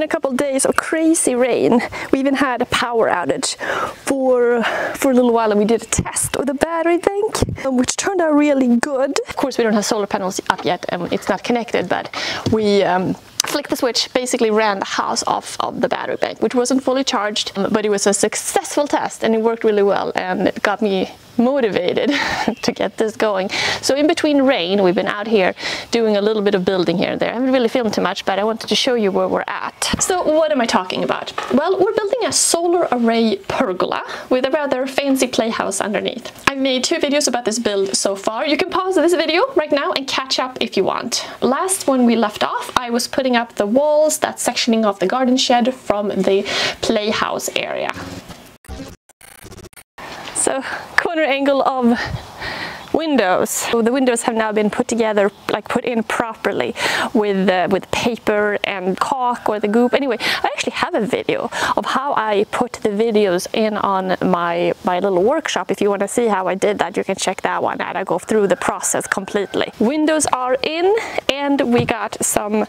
been a couple of days of crazy rain. We even had a power outage for, for a little while and we did a test with the battery bank, which turned out really good. Of course, we don't have solar panels up yet and it's not connected, but we um, flicked the switch, basically ran the house off of the battery bank, which wasn't fully charged, but it was a successful test and it worked really well and it got me motivated to get this going. So in between rain, we've been out here doing a little bit of building here and there. I haven't really filmed too much, but I wanted to show you where we're at. So what am I talking about? Well, we're building a solar array pergola with a rather fancy playhouse underneath. I've made two videos about this build so far. You can pause this video right now and catch up if you want. Last when we left off, I was putting up the walls, that sectioning of the garden shed from the playhouse area. Corner angle of windows. So the windows have now been put together, like put in properly with uh, with paper and caulk or the goop. Anyway, I actually have a video of how I put the videos in on my, my little workshop. If you want to see how I did that, you can check that one out. I go through the process completely. Windows are in and we got some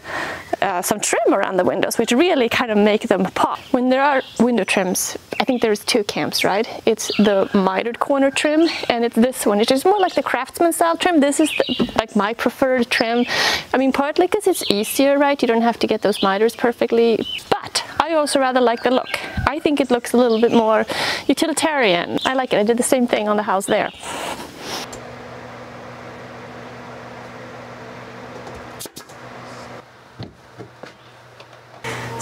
uh, some trim around the windows, which really kind of make them pop. When there are window trims, I think there's two camps, right? It's the mitered corner trim and it's this one, which is more like the craftsman style trim. This is the, like my preferred trim. I mean, partly because it's easier, right? You don't have to get those miters perfectly, but I also rather like the look. I think it looks a little bit more utilitarian. I like it. I did the same thing on the house there.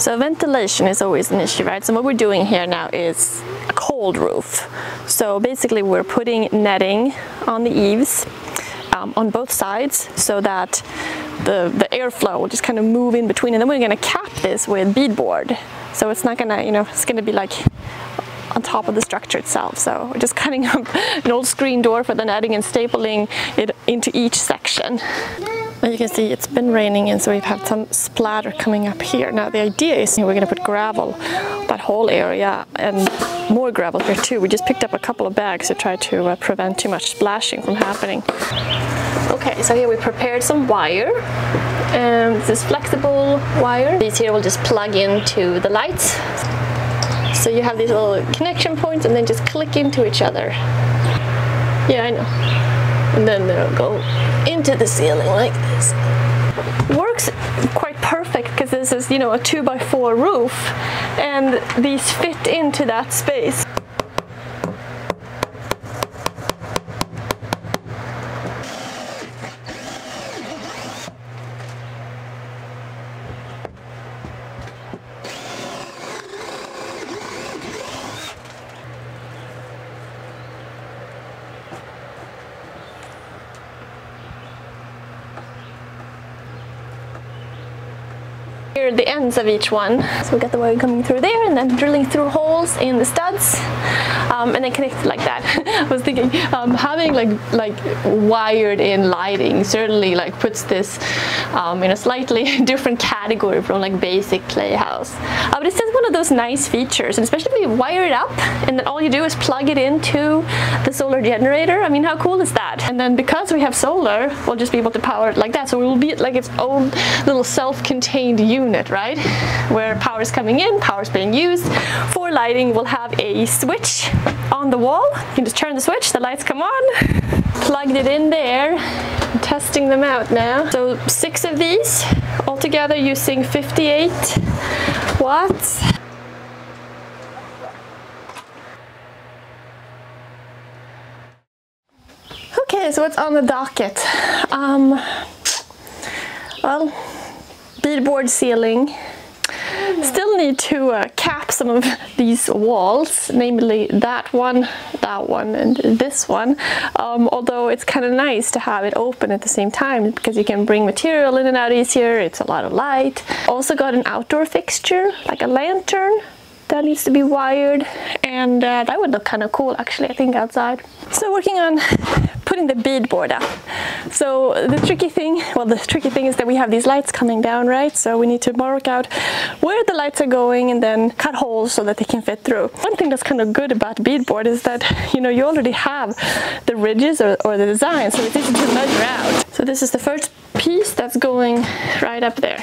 So ventilation is always an issue, right? So what we're doing here now is a cold roof. So basically we're putting netting on the eaves um, on both sides so that the, the airflow will just kind of move in between and then we're going to cap this with beadboard. So it's not going to, you know, it's going to be like on top of the structure itself. So we're just cutting up an old screen door for the netting and stapling it into each section. And you can see it's been raining and so we've had some splatter coming up here. Now the idea is we're going to put gravel that whole area and more gravel here too. We just picked up a couple of bags to try to uh, prevent too much splashing from happening. Okay, so here we prepared some wire. and this is flexible wire. These here will just plug into the lights. So you have these little connection points and then just click into each other. Yeah, I know and then they'll go into the ceiling like this. Works quite this is, you know, a two by four roof and these fit into that space. Here the ends of each one. So we got the wire coming through there and then drilling through holes in the studs um, and then connected like that. I was thinking um, having like like wired in lighting certainly like puts this um, in a slightly different category from like basic playhouse. Uh, but it's just one of those nice features and especially if you wire it up and then all you do is plug it into the solar generator. I mean how cool is that? And then because we have solar we'll just be able to power it like that so it will be like its own little self-contained unit right? Where power is coming in, power is being used. For lighting, we'll have a switch on the wall. You can just turn the switch, the lights come on. Plugged it in there. Testing them out now. So six of these, altogether using 58 watts. Okay, so what's on the docket? Um, well, beadboard ceiling. Still need to uh, cap some of these walls, namely that one, that one, and this one. Um, although it's kind of nice to have it open at the same time because you can bring material in and out easier. It's a lot of light. Also got an outdoor fixture, like a lantern that needs to be wired and uh, that would look kind of cool actually I think outside. So working on putting the beadboard up. So the tricky thing, well the tricky thing is that we have these lights coming down right so we need to mark out where the lights are going and then cut holes so that they can fit through. One thing that's kind of good about beadboard is that you know you already have the ridges or, or the design so it's easy to measure out. So this is the first piece that's going right up there.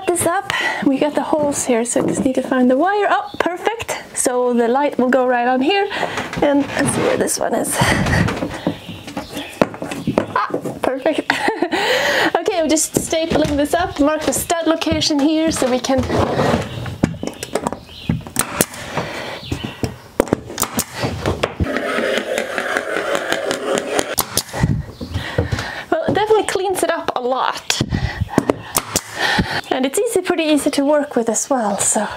set this up. We got the here, so I just need to find the wire. Oh, perfect. So the light will go right on here. And let's see where this one is. Ah, perfect. okay, I'm just stapling this up, mark the stud location here so we can Well, it definitely cleans it up a lot. And it's easy, pretty easy to work with as well. So,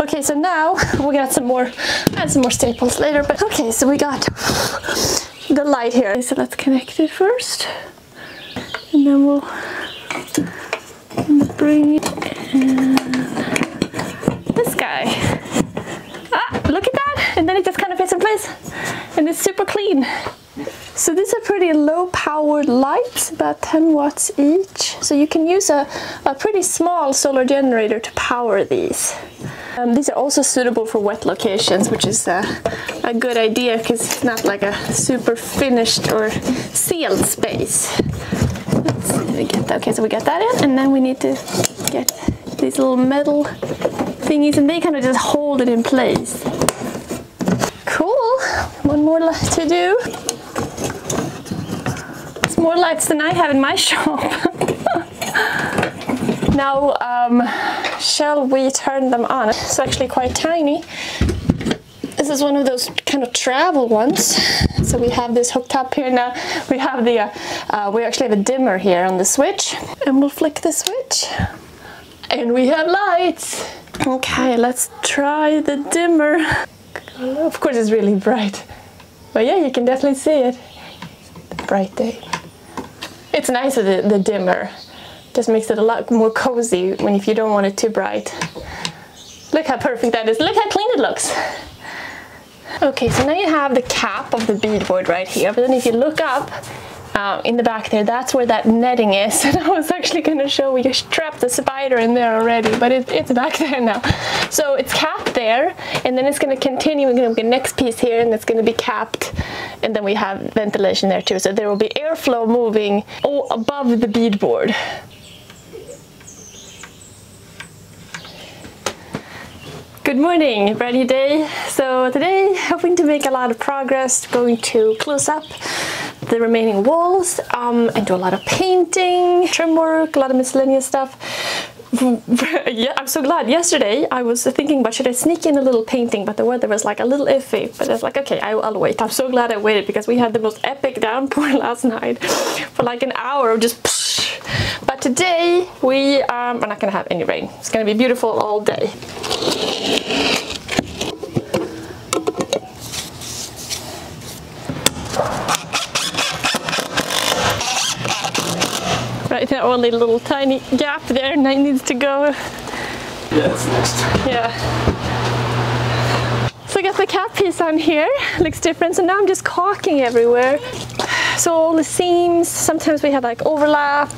okay, so now we got some more, add some more staples later. But okay, so we got the light here. So let's connect it first, and then we'll bring in this guy. Ah, look at that! And then it just kind of fits in place, and it's super clean. So these are pretty low powered lights, about 10 watts each. So you can use a, a pretty small solar generator to power these. Um, these are also suitable for wet locations, which is a, a good idea because it's not like a super finished or sealed space. That. Okay, so we got that in, and then we need to get these little metal thingies, and they kind of just hold it in place. Cool. One more to do It's more lights than I have in my shop. Now, um, shall we turn them on? It's actually quite tiny. This is one of those kind of travel ones. So we have this hooked up here now. We have the, uh, uh, we actually have a dimmer here on the switch. And we'll flick the switch. And we have lights. Okay, let's try the dimmer. Of course it's really bright. But yeah, you can definitely see it. Bright day. It's nice the, the dimmer. Just makes it a lot more cozy when if you don't want it too bright. Look how perfect that is. Look how clean it looks. Okay, so now you have the cap of the beadboard right here. But then if you look up, uh, in the back there, that's where that netting is. And I was actually going to show we trapped the spider in there already, but it, it's back there now. So it's capped there, and then it's going to continue. We're going to get next piece here, and it's going to be capped, and then we have ventilation there too. So there will be airflow moving above the beadboard. Good morning, brand new day. So today, hoping to make a lot of progress, going to close up the remaining walls um, and do a lot of painting, trim work, a lot of miscellaneous stuff. yeah, I'm so glad. Yesterday I was thinking but should I sneak in a little painting, but the weather was like a little iffy. But I was like, okay, I, will wait. I'm so glad I waited because we had the most epic downpour last night for like an hour of just. But today we um, are not gonna have any rain. It's gonna be beautiful all day. Right, that only a little tiny gap there and that needs to go. Yeah, it's next. Yeah. So I got the cap piece on here, looks different. So now I'm just caulking everywhere. So all the seams, sometimes we have like overlap,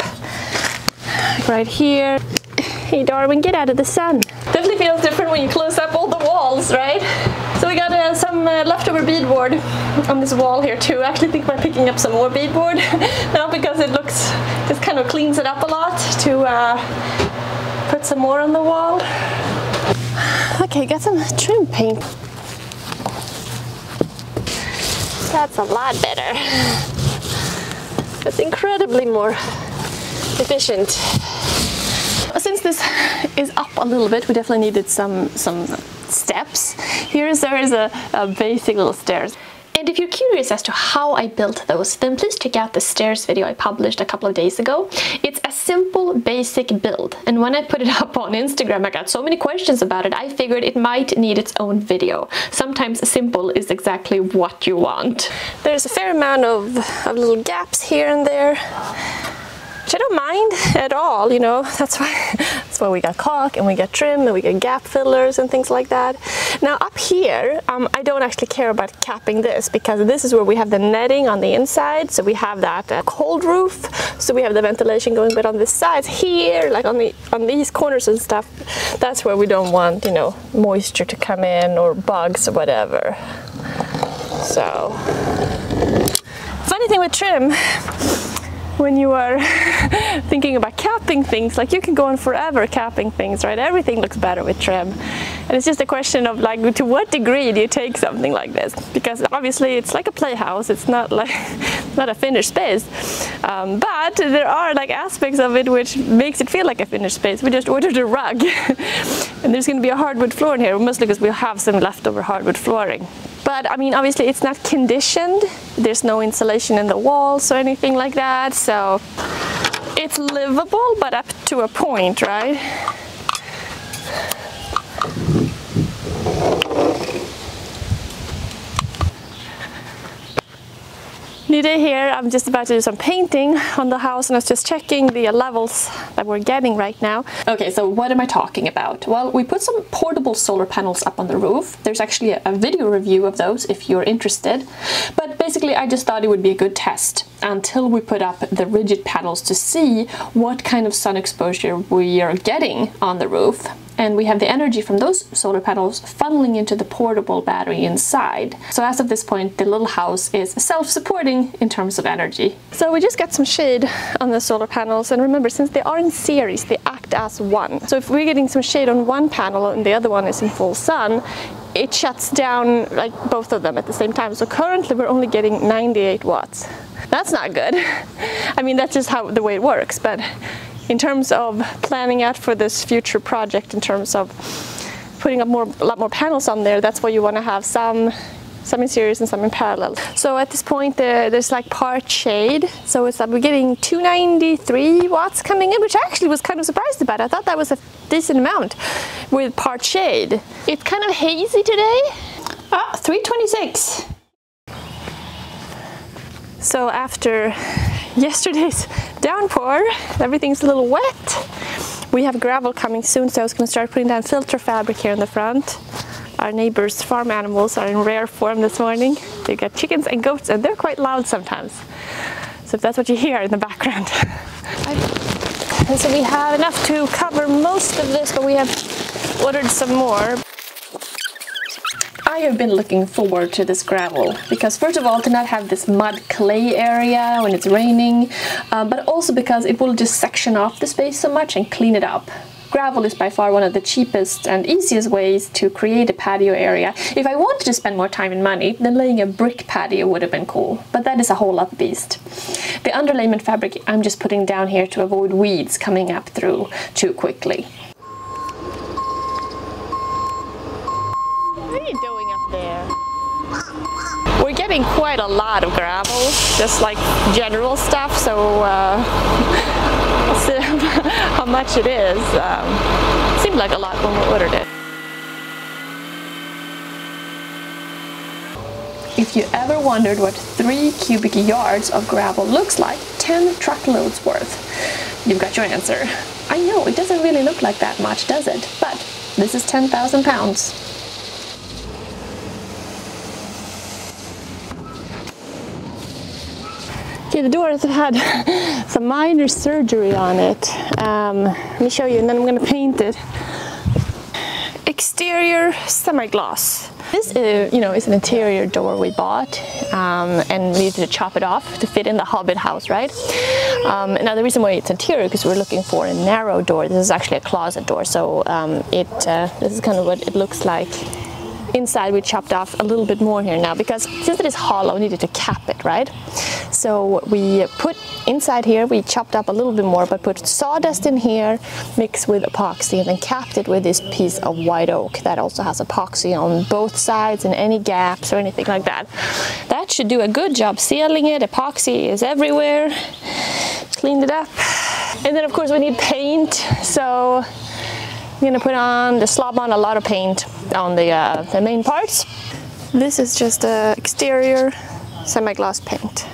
right here. Hey Darwin, get out of the sun. Definitely feels different when you close up all the walls, right? So we got uh, some uh, leftover beadboard on this wall here too. I actually think about picking up some more beadboard now because it looks, just kind of cleans it up a lot to uh, put some more on the wall. Okay, got some trim paint. That's a lot better. That's incredibly more efficient. Since this is up a little bit, we definitely needed some some steps. Here's there is a, a basic little stairs. And if you're curious as to how I built those, then please check out the stairs video I published a couple of days ago. It's a simple, basic build. And when I put it up on Instagram, I got so many questions about it, I figured it might need its own video. Sometimes simple is exactly what you want. There's a fair amount of, of little gaps here and there which I don't mind at all, you know, that's why that's why we got caulk and we got trim and we got gap fillers and things like that. Now up here, um, I don't actually care about capping this because this is where we have the netting on the inside, so we have that uh, cold roof, so we have the ventilation going, but on the sides here, like on the on these corners and stuff, that's where we don't want, you know, moisture to come in or bugs or whatever. So, funny thing with trim, when you are thinking about capping things, like you can go on forever capping things, right? Everything looks better with trim. And it's just a question of like to what degree do you take something like this? Because obviously it's like a playhouse, it's not like not a finished space. Um, but there are like aspects of it which makes it feel like a finished space. We just ordered a rug and there's gonna be a hardwood floor in here, mostly because we'll have some leftover hardwood flooring. But I mean, obviously it's not conditioned. There's no insulation in the walls or anything like that. So it's livable, but up to a point, right? New day here, I'm just about to do some painting on the house and I was just checking the uh, levels that we're getting right now. Okay, so what am I talking about? Well, we put some portable solar panels up on the roof. There's actually a, a video review of those if you're interested. But basically I just thought it would be a good test until we put up the rigid panels to see what kind of sun exposure we are getting on the roof and we have the energy from those solar panels funneling into the portable battery inside. So as of this point, the little house is self-supporting in terms of energy. So we just got some shade on the solar panels, and remember, since they are in series, they act as one. So if we're getting some shade on one panel and the other one is in full sun, it shuts down like both of them at the same time. So currently we're only getting 98 watts. That's not good. I mean, that's just how the way it works, but in terms of planning out for this future project, in terms of putting up more, a lot more panels on there, that's why you want to have some some in series and some in parallel. So at this point there, there's like part shade. So it's like we're getting 293 watts coming in, which I actually was kind of surprised about. I thought that was a decent amount with part shade. It's kind of hazy today. Ah, 326. So after yesterday's downpour, everything's a little wet. We have gravel coming soon, so I was going to start putting down filter fabric here in the front. Our neighbors' farm animals are in rare form this morning. They've got chickens and goats, and they're quite loud sometimes. So if that's what you hear in the background. so we have enough to cover most of this, but we have ordered some more. I have been looking forward to this gravel because first of all to not have this mud clay area when it's raining um, but also because it will just section off the space so much and clean it up. Gravel is by far one of the cheapest and easiest ways to create a patio area. If I wanted to spend more time and money, then laying a brick patio would have been cool, but that is a whole other beast. The underlayment fabric I'm just putting down here to avoid weeds coming up through too quickly. We're quite a lot of gravel, just like general stuff, so uh, how much it is. Um, seemed like a lot when we ordered it. If you ever wondered what 3 cubic yards of gravel looks like, 10 truckloads worth, you've got your answer. I know, it doesn't really look like that much, does it? But this is 10,000 pounds. Okay, the door has had some minor surgery on it. Um, let me show you and then I'm going to paint it. Exterior semi-gloss. This, uh, you know, is an interior door we bought um, and we needed to chop it off to fit in the Hobbit house, right? Um, now the reason why it's interior because we're looking for a narrow door. This is actually a closet door, so um, it uh, this is kind of what it looks like inside we chopped off a little bit more here now because since it is hollow we needed to cap it right so we put inside here we chopped up a little bit more but put sawdust in here mixed with epoxy and then capped it with this piece of white oak that also has epoxy on both sides and any gaps or anything like that. That should do a good job sealing it. Epoxy is everywhere. Cleaned it up. And then of course we need paint. So I'm gonna put on the slob on a lot of paint on the, uh, the main parts. This is just a exterior semi-gloss paint.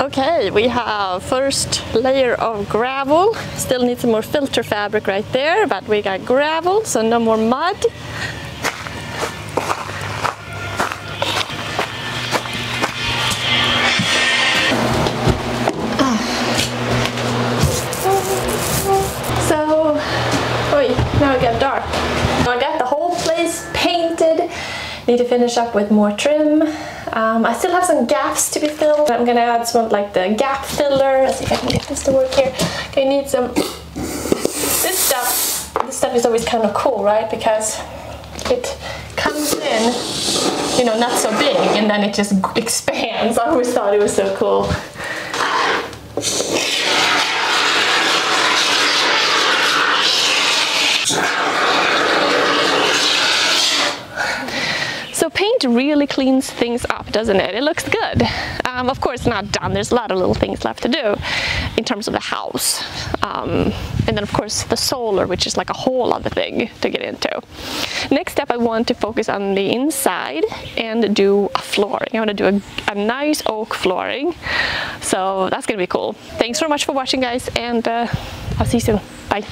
Okay, we have first layer of gravel. Still need some more filter fabric right there, but we got gravel, so no more mud. So, oh, now it got dark. I got the whole place painted Need to finish up with more trim. Um, I still have some gaps to be filled. I'm gonna add some of like the gap filler. Let's see if I can get this to work here. Okay, need some, this stuff, this stuff is always kind of cool, right? Because it comes in, you know, not so big and then it just expands. I always thought it was so cool. Paint really cleans things up, doesn't it? It looks good. Um, of course, not done. There's a lot of little things left to do in terms of the house. Um, and then of course the solar, which is like a whole other thing to get into. Next step, I want to focus on the inside and do a flooring. I want to do a, a nice oak flooring. So that's gonna be cool. Thanks so much for watching guys and uh, I'll see you soon. Bye.